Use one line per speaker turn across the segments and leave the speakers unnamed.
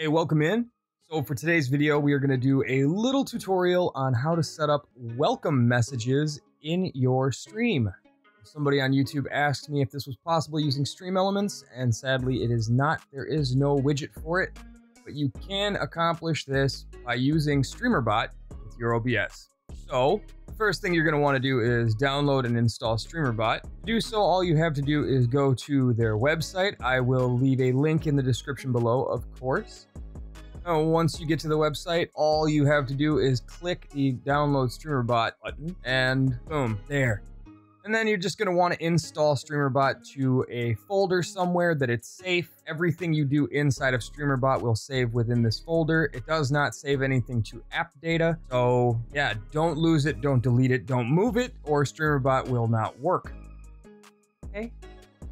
Hey, welcome in. So for today's video, we are going to do a little tutorial on how to set up welcome messages in your stream. Somebody on YouTube asked me if this was possible using Stream Elements, and sadly it is not. There is no widget for it, but you can accomplish this by using StreamerBot with your OBS. So, first thing you're going to want to do is download and install StreamerBot. To do so, all you have to do is go to their website. I will leave a link in the description below, of course. Now, once you get to the website, all you have to do is click the download StreamerBot button, and boom, there. And then you're just going to want to install StreamerBot to a folder somewhere that it's safe. Everything you do inside of StreamerBot will save within this folder. It does not save anything to app data. So yeah, don't lose it, don't delete it, don't move it, or StreamerBot will not work. Okay.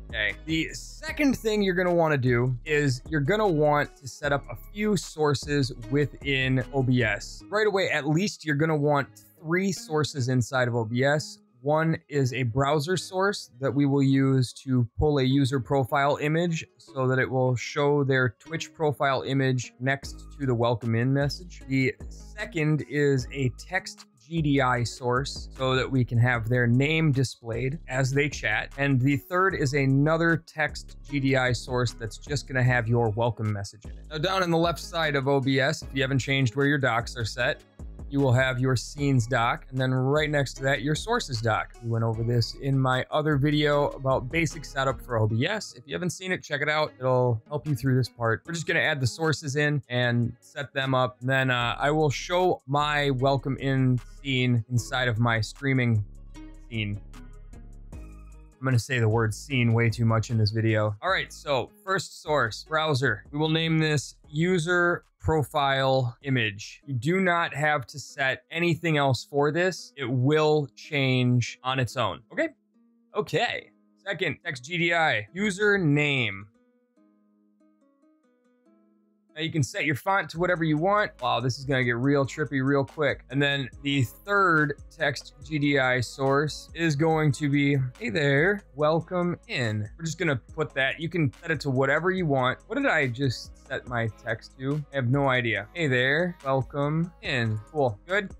Okay. The second thing you're going to want to do is you're going to want to set up a few sources within OBS. Right away, at least you're going to want three sources inside of OBS. One is a browser source that we will use to pull a user profile image so that it will show their Twitch profile image next to the welcome in message. The second is a text GDI source so that we can have their name displayed as they chat. And the third is another text GDI source that's just going to have your welcome message in it. Now, down in the left side of OBS, if you haven't changed where your docks are set, you will have your scenes dock, and then right next to that, your sources dock. We went over this in my other video about basic setup for OBS. If you haven't seen it, check it out. It'll help you through this part. We're just gonna add the sources in and set them up. And then uh, I will show my welcome in scene inside of my streaming scene. I'm going to say the word scene way too much in this video. All right, so first source, browser. We will name this user profile image. You do not have to set anything else for this. It will change on its own. Okay? Okay. Second, text GDI, user name. Now you can set your font to whatever you want. Wow, this is gonna get real trippy real quick. And then the third text GDI source is going to be, hey there, welcome in. We're just gonna put that. You can set it to whatever you want. What did I just set my text to? I have no idea. Hey there, welcome in. Cool, good.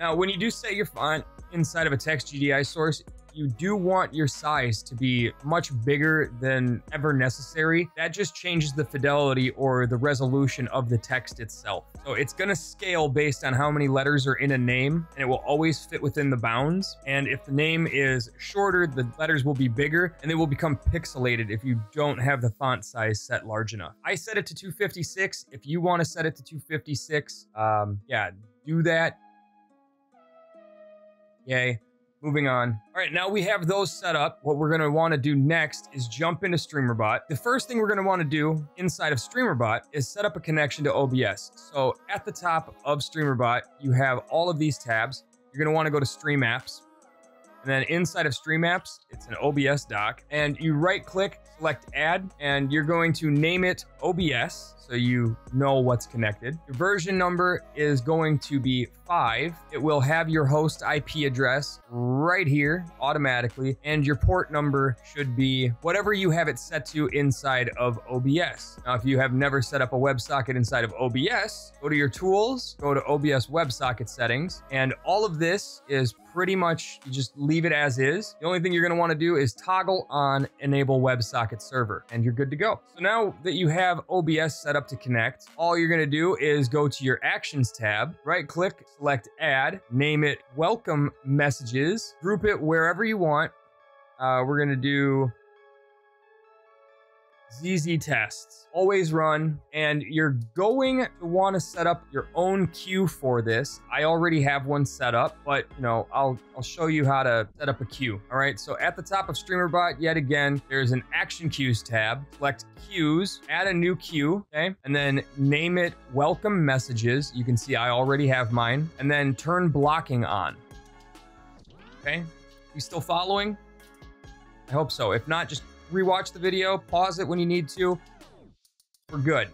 Now, when you do set your font inside of a text GDI source, you do want your size to be much bigger than ever necessary. That just changes the fidelity or the resolution of the text itself. So it's going to scale based on how many letters are in a name, and it will always fit within the bounds. And if the name is shorter, the letters will be bigger, and they will become pixelated if you don't have the font size set large enough. I set it to 256. If you want to set it to 256, um, yeah, do that. Yay. Moving on. All right, now we have those set up. What we're gonna wanna do next is jump into StreamerBot. The first thing we're gonna wanna do inside of StreamerBot is set up a connection to OBS. So at the top of StreamerBot, you have all of these tabs. You're gonna wanna go to Stream Apps. And then inside of Stream Apps, it's an OBS dock. And you right click, select add, and you're going to name it OBS so you know what's connected. Your version number is going to be 5. It will have your host IP address right here automatically, and your port number should be whatever you have it set to inside of OBS. Now, if you have never set up a WebSocket inside of OBS, go to your tools, go to OBS WebSocket settings, and all of this is pretty much you just leave it as is. The only thing you're going to want to do is toggle on enable WebSocket server and you're good to go. So now that you have OBS set up to connect, all you're going to do is go to your actions tab, right click, select add, name it welcome messages, group it wherever you want. Uh, we're going to do ZZ tests. Always run, and you're going to want to set up your own queue for this. I already have one set up, but you know, I'll I'll show you how to set up a queue. All right, so at the top of StreamerBot, yet again, there's an Action Queues tab. Select Queues, add a new queue, okay, and then name it Welcome Messages. You can see I already have mine, and then turn blocking on. Okay, you still following? I hope so. If not, just rewatch the video, pause it when you need to. We're good.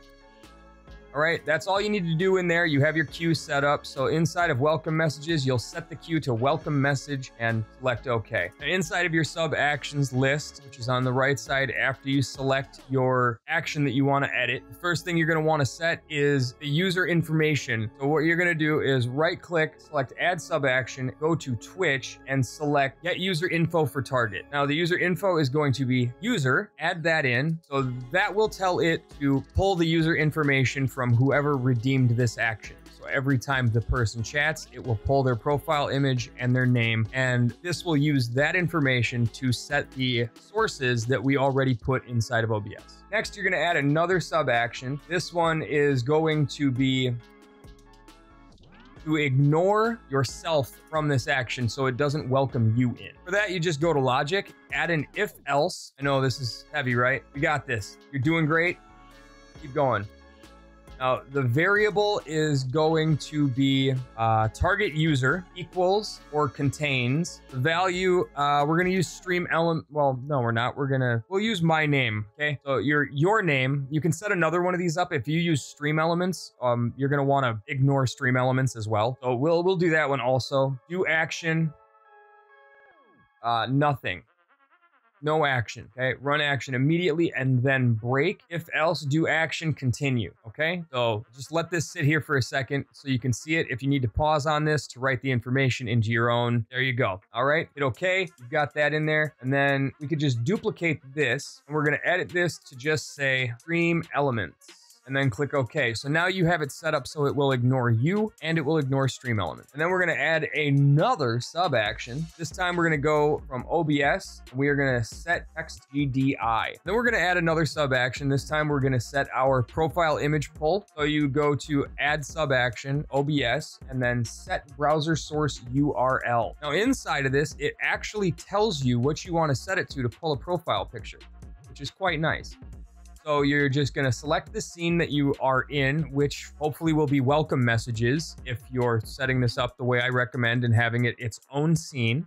All right, that's all you need to do in there. You have your queue set up. So inside of welcome messages, you'll set the queue to welcome message and select OK. Now inside of your sub actions list, which is on the right side after you select your action that you want to edit, the first thing you're going to want to set is the user information. So what you're going to do is right click, select add sub action, go to Twitch and select get user info for target. Now the user info is going to be user, add that in. So that will tell it to pull the user information from from whoever redeemed this action. So every time the person chats, it will pull their profile image and their name, and this will use that information to set the sources that we already put inside of OBS. Next, you're going to add another sub action. This one is going to be to ignore yourself from this action so it doesn't welcome you in. For that, you just go to logic, add an if else. I know this is heavy, right? You got this. You're doing great. Keep going. Now, the variable is going to be uh, target user equals or contains the value. Uh, we're going to use stream element. Well, no, we're not. We're going to, we'll use my name. Okay. So your, your name, you can set another one of these up. If you use stream elements, um, you're going to want to ignore stream elements as well. So we'll, we'll do that one also. Do action. Uh, nothing no action. Okay, run action immediately and then break. If else, do action continue. Okay, so just let this sit here for a second so you can see it. If you need to pause on this to write the information into your own, there you go. All right, hit okay. You've got that in there, and then we could just duplicate this, and we're gonna edit this to just say stream elements and then click OK. So now you have it set up so it will ignore you and it will ignore stream elements. And then we're going to add another sub action. This time we're going to go from OBS and we are going to set text GDI. Then we're going to add another sub action. This time we're going to set our profile image pull. So you go to add sub action, OBS, and then set browser source URL. Now inside of this, it actually tells you what you want to set it to to pull a profile picture, which is quite nice. So you're just going to select the scene that you are in, which hopefully will be welcome messages if you're setting this up the way I recommend and having it its own scene.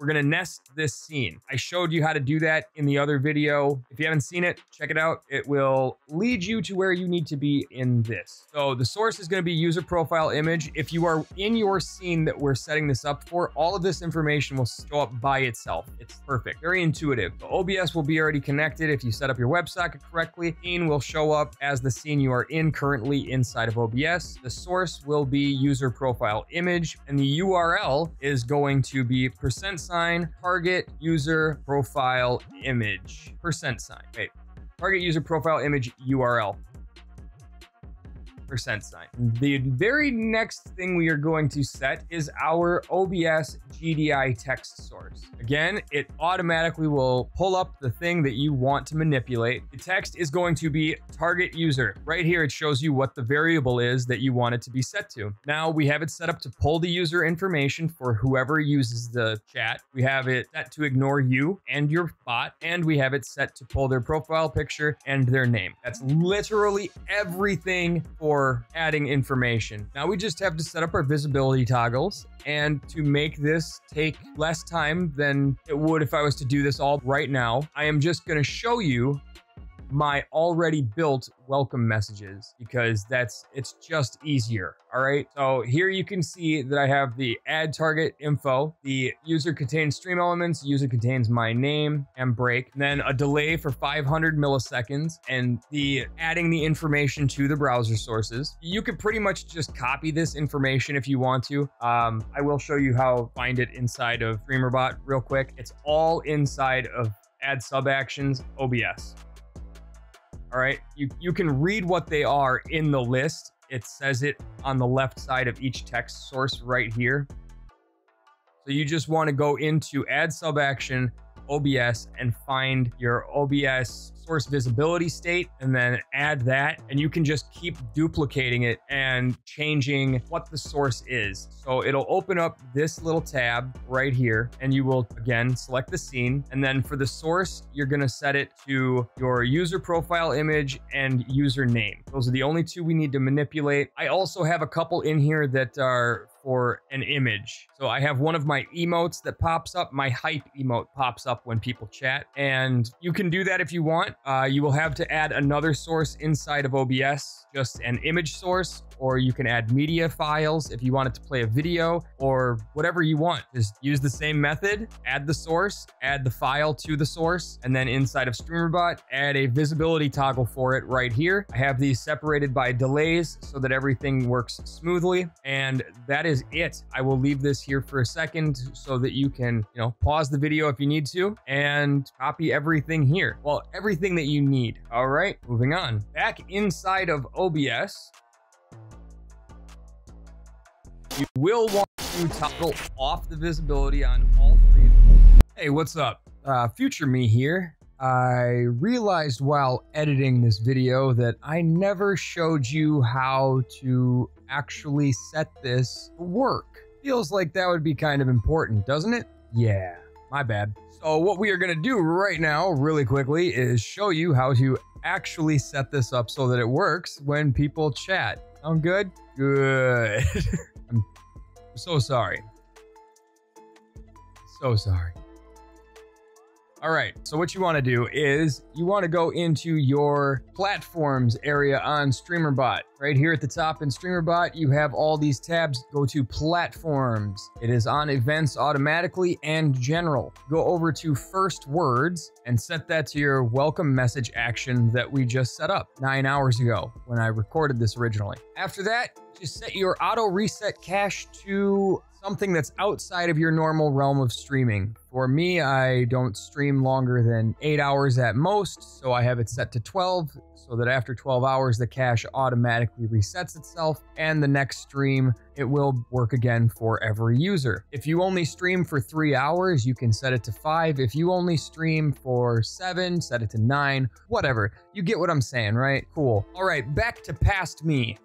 We're to nest this scene. I showed you how to do that in the other video. If you haven't seen it, check it out. It will lead you to where you need to be in this. So the source is going to be user profile image. If you are in your scene that we're setting this up for, all of this information will show up by itself. It's perfect, very intuitive. The OBS will be already connected if you set up your WebSocket correctly. Scene will show up as the scene you are in currently inside of OBS. The source will be user profile image, and the URL is going to be percent sign, target user profile image, percent sign. Wait, target user profile image URL percent sign. The very next thing we are going to set is our OBS GDI text source. Again, it automatically will pull up the thing that you want to manipulate. The text is going to be target user. Right here, it shows you what the variable is that you want it to be set to. Now we have it set up to pull the user information for whoever uses the chat. We have it set to ignore you and your bot, and we have it set to pull their profile picture and their name. That's literally everything for for adding information. Now we just have to set up our visibility toggles and to make this take less time than it would if I was to do this all right now, I am just to show you my already built welcome messages because that's it's just easier all right? So here you can see that i have the add target info the user contains stream elements user contains my name and break then a delay for 500 milliseconds and the adding the information to the browser sources. You could pretty much just copy this information if you want to. Um, i will show you how find it inside of streamerbot real quick. It's all inside of add sub actions obs all right. You, you can read what they are in the list. It says it on the left side of each text source right here. So you just want to go into add sub action OBS and find your OBS source visibility state and then add that. And you can just keep duplicating it and changing what the source is. So it'll open up this little tab right here and you will again select the scene. And then for the source, you're going to set it to your user profile image and username. Those are the only two we need to manipulate. I also have a couple in here that are for an image. So I have one of my emotes that pops up. My hype emote pops up when people chat. And you can do that if you want. Uh, you will have to add another source inside of OBS, just an image source, or you can add media files if you want it to play a video or whatever you want. Just use the same method, add the source, add the file to the source, and then inside of StreamerBot, add a visibility toggle for it right here. I have these separated by delays so that everything works smoothly. And that is it. I will leave this here for a second so that you can, you know, pause the video if you need to and copy everything here. Well, everything that you need. All right, moving on. Back inside of OBS, you will want to toggle off the visibility on all three. Hey, what's up? Uh, future me here. I realized while editing this video that I never showed you how to actually set this to work. Feels like that would be kind of important, doesn't it? Yeah, my bad. So what we are gonna do right now, really quickly, is show you how to actually set this up so that it works when people chat. Sound good? Good. I'm so sorry. So sorry. All right, so what you want to do is you want to go into your platforms area on StreamerBot. Right here at the top in StreamerBot, you have all these tabs. Go to platforms. It is on events automatically and general. Go over to first words and set that to your welcome message action that we just set up nine hours ago when I recorded this originally. After that, just set your auto reset cache to something that's outside of your normal realm of streaming. For me, I don't stream longer than eight hours at most, so I have it set to 12 so that after 12 hours, the cache automatically resets itself and the next stream, it will work again for every user. If you only stream for three hours, you can set it to five. If you only stream for seven, set it to nine, whatever. You get what I'm saying, right? Cool. All right, back to past me.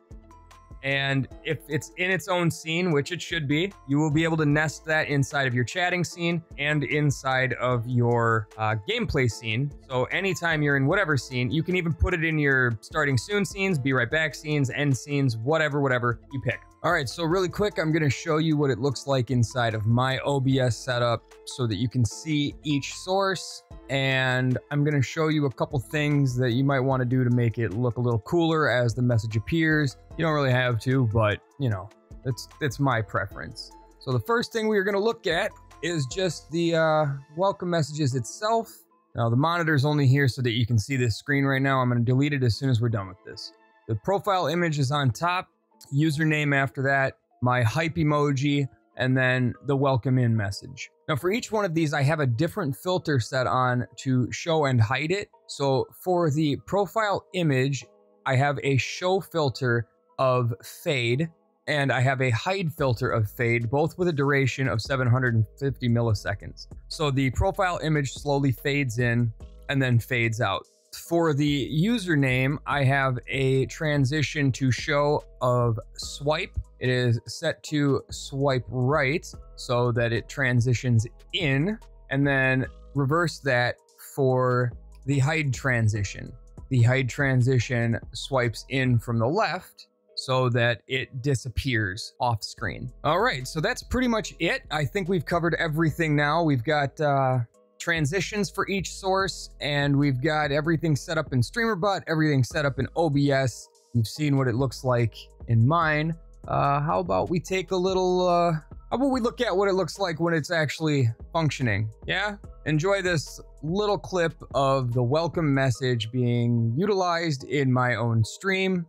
And if it's in its own scene, which it should be, you will be able to nest that inside of your chatting scene and inside of your uh, gameplay scene. So anytime you're in whatever scene, you can even put it in your starting soon scenes, be right back scenes, end scenes, whatever, whatever you pick. All right, so really quick, I'm gonna show you what it looks like inside of my OBS setup so that you can see each source. And I'm gonna show you a couple things that you might wanna do to make it look a little cooler as the message appears. You don't really have to, but you know, it's, it's my preference. So the first thing we are gonna look at is just the uh, welcome messages itself. Now the monitor is only here so that you can see this screen right now. I'm gonna delete it as soon as we're done with this. The profile image is on top username after that, my hype emoji, and then the welcome in message. Now for each one of these, I have a different filter set on to show and hide it. So for the profile image, I have a show filter of fade and I have a hide filter of fade, both with a duration of 750 milliseconds. So the profile image slowly fades in and then fades out. For the username, I have a transition to show of swipe. It is set to swipe right so that it transitions in, and then reverse that for the hide transition. The hide transition swipes in from the left so that it disappears off screen. All right, so that's pretty much it. I think we've covered everything now. We've got uh, transitions for each source, and we've got everything set up in StreamerBot, everything set up in OBS. You've seen what it looks like in mine. Uh, how about we take a little, uh, how about we look at what it looks like when it's actually functioning? Yeah? Enjoy this little clip of the welcome message being utilized in my own stream.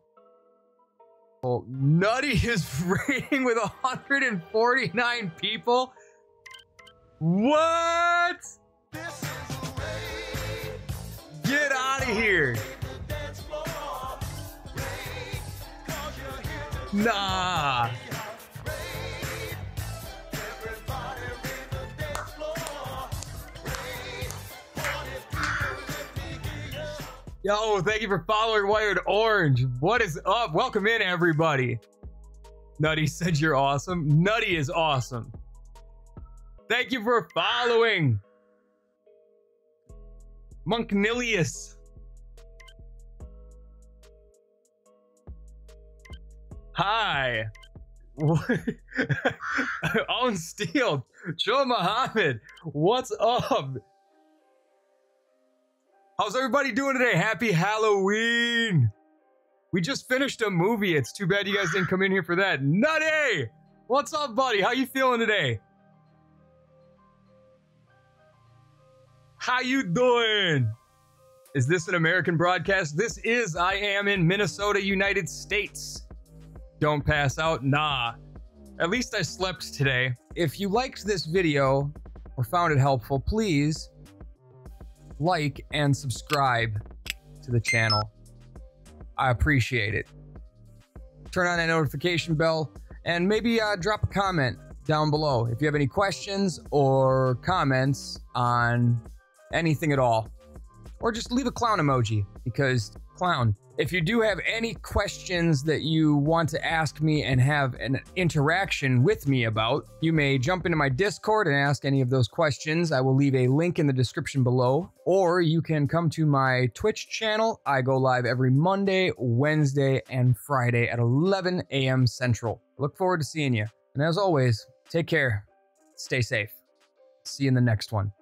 Well, Nutty is raiding with 149 people. What? Get out of here. Nah. Yo, thank you for following Wired Orange. What is up? Welcome in, everybody. Nutty said you're awesome. Nutty is awesome. Thank you for following. Monknilius. Hi. On Steel. Joe Muhammad, what's up? How's everybody doing today? Happy Halloween! We just finished a movie. It's too bad you guys didn't come in here for that. Nutty! What's up, buddy? How you feeling today? How you doing? Is this an American broadcast? This is I am in Minnesota, United States. Don't pass out. Nah. At least I slept today. If you liked this video or found it helpful, please like and subscribe to the channel. I appreciate it. Turn on that notification bell and maybe uh, drop a comment down below if you have any questions or comments on anything at all. Or just leave a clown emoji because clown. If you do have any questions that you want to ask me and have an interaction with me about, you may jump into my Discord and ask any of those questions. I will leave a link in the description below. Or you can come to my Twitch channel. I go live every Monday, Wednesday, and Friday at 11 a.m. Central. Look forward to seeing you. And as always, take care, stay safe. See you in the next one.